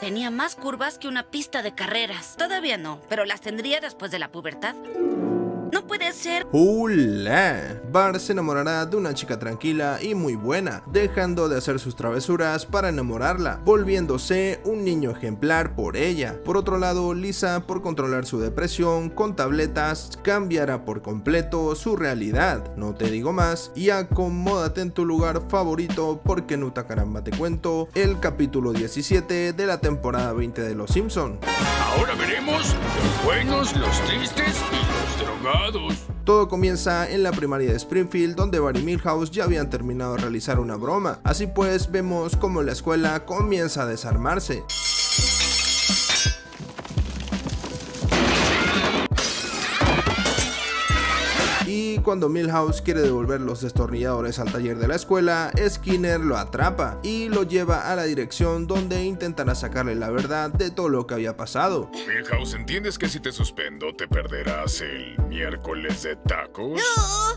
Tenía más curvas que una pista de carreras. Todavía no, pero las tendría después de la pubertad. Puede ser. ¡Hula! Bart se enamorará de una chica tranquila y muy buena, dejando de hacer sus travesuras para enamorarla, volviéndose un niño ejemplar por ella. Por otro lado, Lisa, por controlar su depresión con tabletas, cambiará por completo su realidad. No te digo más y acomódate en tu lugar favorito porque Nuta Caramba te cuento el capítulo 17 de la temporada 20 de Los Simpson. Ahora veremos los buenos, los tristes y los drogados. Todo comienza en la primaria de Springfield, donde Barry Milhouse ya habían terminado de realizar una broma. Así pues, vemos cómo la escuela comienza a desarmarse. Cuando Milhouse quiere devolver los destornilladores al taller de la escuela, Skinner lo atrapa y lo lleva a la dirección donde intentará sacarle la verdad de todo lo que había pasado. Milhouse, ¿entiendes que si te suspendo te perderás el miércoles de tacos?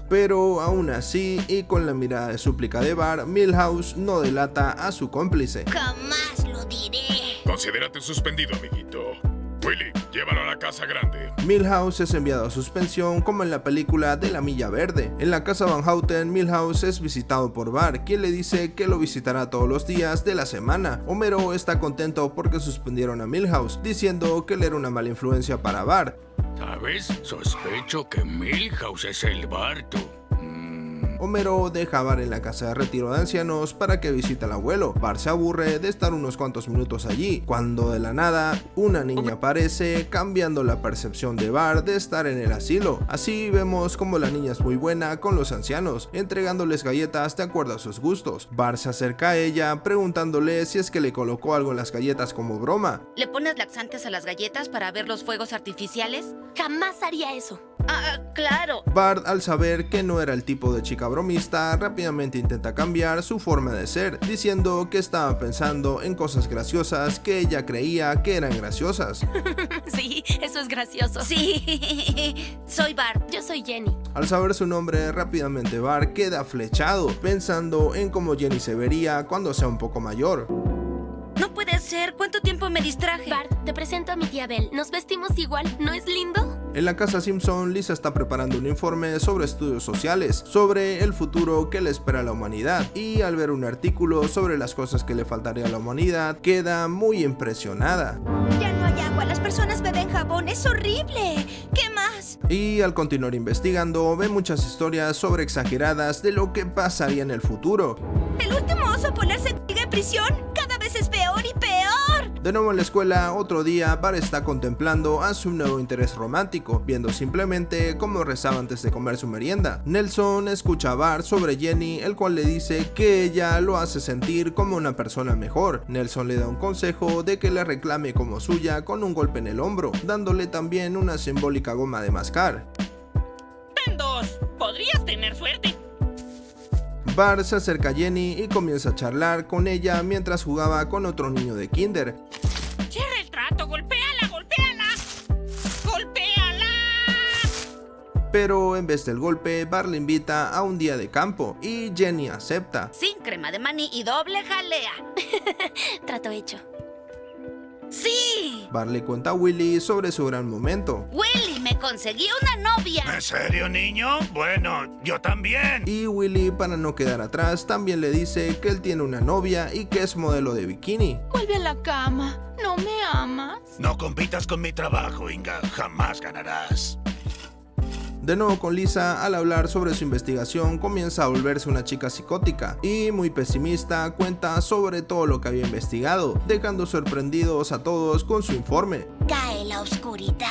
Pero aún así, y con la mirada de súplica de Bar, Milhouse no delata a su cómplice. Jamás lo diré. Considérate suspendido, amiguito. Willy, llévalo a la casa grande. Milhouse es enviado a suspensión como en la película de la Milla Verde. En la casa Van Houten, Milhouse es visitado por Bar, quien le dice que lo visitará todos los días de la semana. Homero está contento porque suspendieron a Milhouse, diciendo que él era una mala influencia para Bar. ¿Sabes? Sospecho que Milhouse es el Barto. Homero deja a Bar en la casa de retiro de ancianos para que visite al abuelo. Bar se aburre de estar unos cuantos minutos allí, cuando de la nada una niña aparece cambiando la percepción de Bar de estar en el asilo. Así vemos como la niña es muy buena con los ancianos, entregándoles galletas de acuerdo a sus gustos. Bar se acerca a ella preguntándole si es que le colocó algo en las galletas como broma. ¿Le pones laxantes a las galletas para ver los fuegos artificiales? Jamás haría eso. Ah, claro. Bart, al saber que no era el tipo de chica bromista, rápidamente intenta cambiar su forma de ser, diciendo que estaba pensando en cosas graciosas que ella creía que eran graciosas. sí, eso es gracioso. Sí, soy Bart. Yo soy Jenny. Al saber su nombre, rápidamente Bart queda flechado, pensando en cómo Jenny se vería cuando sea un poco mayor. No puede ser. ¿Cuánto tiempo me distraje? Bart, te presento a mi tía Belle. Nos vestimos igual. ¿No es lindo? En la casa Simpson, Lisa está preparando un informe sobre estudios sociales, sobre el futuro que le espera a la humanidad, y al ver un artículo sobre las cosas que le faltaría a la humanidad, queda muy impresionada. Ya no hay agua, las personas beben jabón, es horrible. ¿Qué más? Y al continuar investigando, ve muchas historias sobre exageradas de lo que pasaría en el futuro. ¿El último oso polar se en prisión? Cada vez es peor y peor. De nuevo en la escuela, otro día, Bar está contemplando a su nuevo interés romántico, viendo simplemente cómo rezaba antes de comer su merienda. Nelson escucha a Bar sobre Jenny, el cual le dice que ella lo hace sentir como una persona mejor. Nelson le da un consejo de que le reclame como suya con un golpe en el hombro, dándole también una simbólica goma de mascar. Podrías tener suerte. Bar se acerca a Jenny y comienza a charlar con ella mientras jugaba con otro niño de kinder. Cierra el trato, golpéala, golpéala. ¡Golpéala! Pero en vez del golpe, Bar le invita a un día de campo y Jenny acepta. Sin crema de maní y doble jalea. Trato hecho. ¡Sí! Bar le cuenta a Willy sobre su gran momento. Willy, me conseguí una novia. ¿En serio, niño? Bueno, yo también. Y Willy, para no quedar atrás, también le dice que él tiene una novia y que es modelo de bikini. Vuelve a la cama. ¿No me amas? No compitas con mi trabajo, Inga. Jamás ganarás. De nuevo con Lisa, al hablar sobre su investigación, comienza a volverse una chica psicótica y muy pesimista cuenta sobre todo lo que había investigado, dejando sorprendidos a todos con su informe. Cae la oscuridad.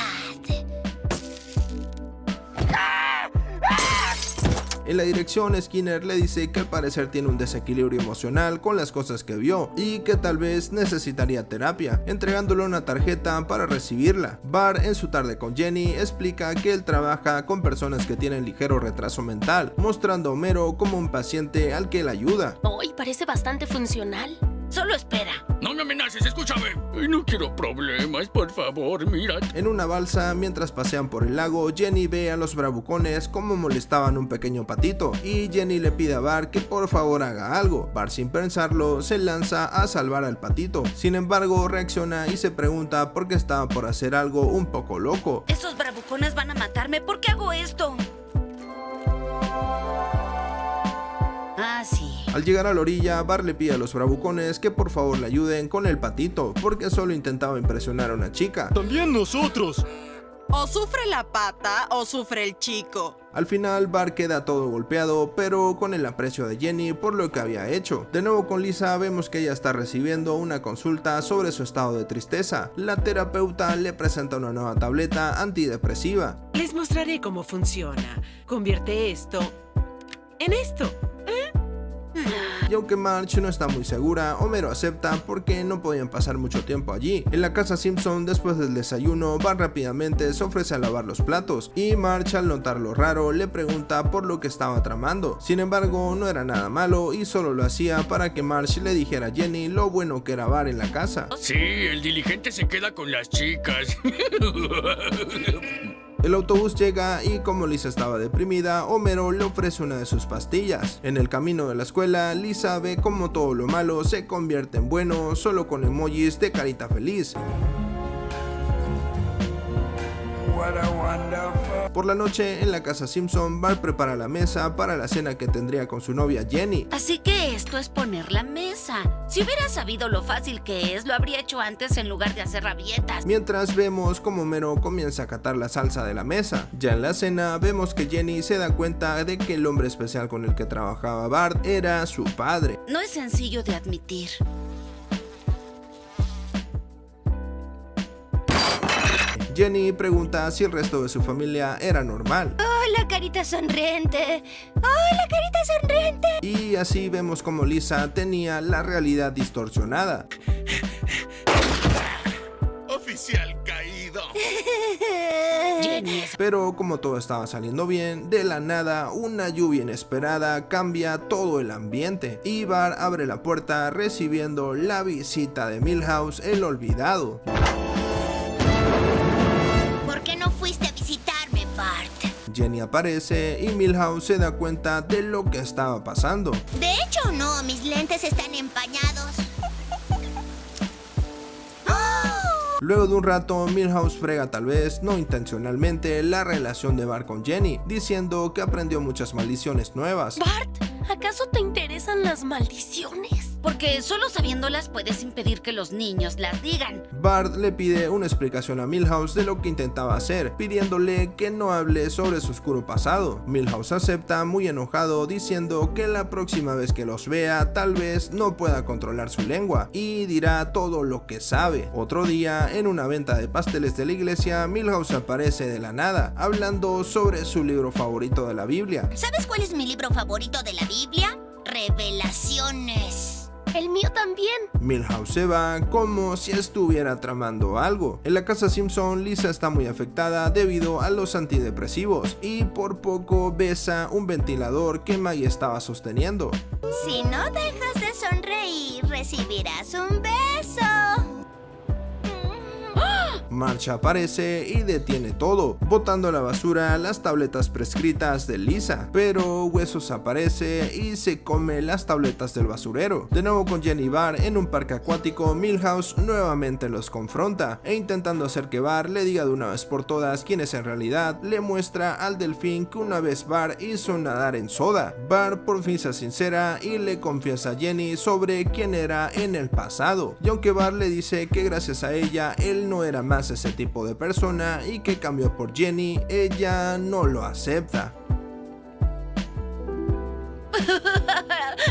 En la dirección, Skinner le dice que al parecer tiene un desequilibrio emocional con las cosas que vio y que tal vez necesitaría terapia, entregándole una tarjeta para recibirla. Bar, en su tarde con Jenny, explica que él trabaja con personas que tienen ligero retraso mental, mostrando a Homero como un paciente al que él ayuda. Hoy parece bastante funcional. Solo espera. No me amenaces, escúchame. No quiero problemas, por favor, mira. En una balsa, mientras pasean por el lago, Jenny ve a los bravucones cómo molestaban un pequeño patito y Jenny le pide a Bart que por favor haga algo. Bart sin pensarlo se lanza a salvar al patito. Sin embargo, reacciona y se pregunta por qué estaba por hacer algo un poco loco. Esos bravucones van a matarme. ¿Por qué hago esto? Al llegar a la orilla, Bart le pide a los bravucones que por favor le ayuden con el patito, porque solo intentaba impresionar a una chica. También nosotros. O sufre la pata o sufre el chico. Al final, Bart queda todo golpeado, pero con el aprecio de Jenny por lo que había hecho. De nuevo con Lisa, vemos que ella está recibiendo una consulta sobre su estado de tristeza. La terapeuta le presenta una nueva tableta antidepresiva. Les mostraré cómo funciona. Convierte esto en esto. Y aunque Marge no está muy segura, Homero acepta porque no podían pasar mucho tiempo allí. En la casa Simpson, después del desayuno, Bart rápidamente se ofrece a lavar los platos y Marge al notar lo raro le pregunta por lo que estaba tramando. Sin embargo, no era nada malo y solo lo hacía para que Marge le dijera a Jenny lo bueno que era Bart en la casa. Sí, el diligente se queda con las chicas. El autobús llega y como Lisa estaba deprimida, Homero le ofrece una de sus pastillas. En el camino de la escuela, Lisa ve cómo todo lo malo se convierte en bueno solo con emojis de carita feliz. Por la noche, en la casa Simpson, Bart prepara la mesa para la cena que tendría con su novia Jenny. Así que esto es poner la mesa. Si hubiera sabido lo fácil que es, lo habría hecho antes en lugar de hacer rabietas. Mientras vemos como Mero comienza a catar la salsa de la mesa. Ya en la cena, vemos que Jenny se da cuenta de que el hombre especial con el que trabajaba Bart era su padre. No es sencillo de admitir. Jenny pregunta si el resto de su familia era normal. ¡Hola, carita sonriente! ¡Hola, carita sonriente! Y así vemos como Lisa tenía la realidad distorsionada. Oficial caído. Pero como todo estaba saliendo bien, de la nada una lluvia inesperada cambia todo el ambiente. Y Bart abre la puerta recibiendo la visita de Milhouse el olvidado. Jenny aparece y Milhouse se da cuenta de lo que estaba pasando. De hecho, no, mis lentes están empañados. ¡Oh! Luego de un rato, Milhouse frega tal vez, no intencionalmente, la relación de Bart con Jenny, diciendo que aprendió muchas maldiciones nuevas. Bart, ¿acaso te interesan las maldiciones? Porque solo sabiéndolas puedes impedir que los niños las digan. Bart le pide una explicación a Milhouse de lo que intentaba hacer, pidiéndole que no hable sobre su oscuro pasado. Milhouse acepta muy enojado diciendo que la próxima vez que los vea tal vez no pueda controlar su lengua y dirá todo lo que sabe. Otro día, en una venta de pasteles de la iglesia, Milhouse aparece de la nada, hablando sobre su libro favorito de la Biblia. ¿Sabes cuál es mi libro favorito de la Biblia? Revelaciones. El mío también. Milhouse se va como si estuviera tramando algo. En la casa Simpson, Lisa está muy afectada debido a los antidepresivos y por poco besa un ventilador que Maggie estaba sosteniendo. Si no dejas de sonreír, recibirás un beso. March aparece y detiene todo, botando a la basura las tabletas prescritas de Lisa. Pero Huesos aparece y se come las tabletas del basurero. De nuevo con Jenny Bar en un parque acuático, Milhouse nuevamente los confronta e intentando hacer que Bar le diga de una vez por todas quién es en realidad, le muestra al delfín que una vez Bar hizo nadar en soda. Bar por fin se sincera y le confiesa a Jenny sobre quién era en el pasado. Y aunque Bar le dice que gracias a ella él no era más ese tipo de persona y que cambió por Jenny, ella no lo acepta.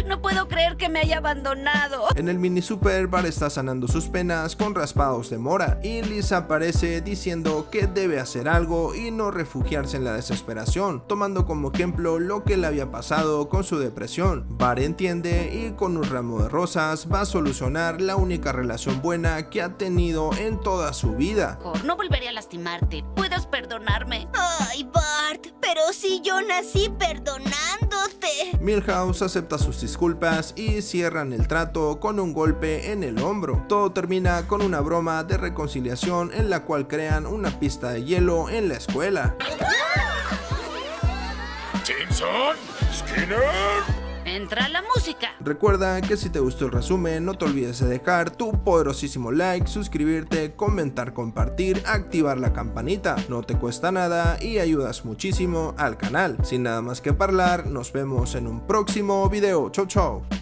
no puedo creer que me haya abandonado. En el mini super, Bar está sanando sus penas con raspados de mora y Lisa aparece diciendo que debe hacer algo y no refugiarse en la desesperación, tomando como ejemplo lo que le había pasado con su depresión. Bar entiende y con un ramo de rosas va a solucionar la única relación buena que ha tenido en toda su vida. No volveré a lastimarte. Puedes perdonarme. Ay, Bart, pero si yo nací perdonándote. Milhouse acepta sus disculpas y cierran el trato con un golpe en el hombro. Todo termina con una broma de reconciliación en la cual crean una pista de hielo en la escuela. Simpson, Skinner. Entra la música. Recuerda que si te gustó el resumen no te olvides de dejar tu poderosísimo like, suscribirte, comentar, compartir, activar la campanita. No te cuesta nada y ayudas muchísimo al canal. Sin nada más que hablar, nos vemos en un próximo video. Chau chau.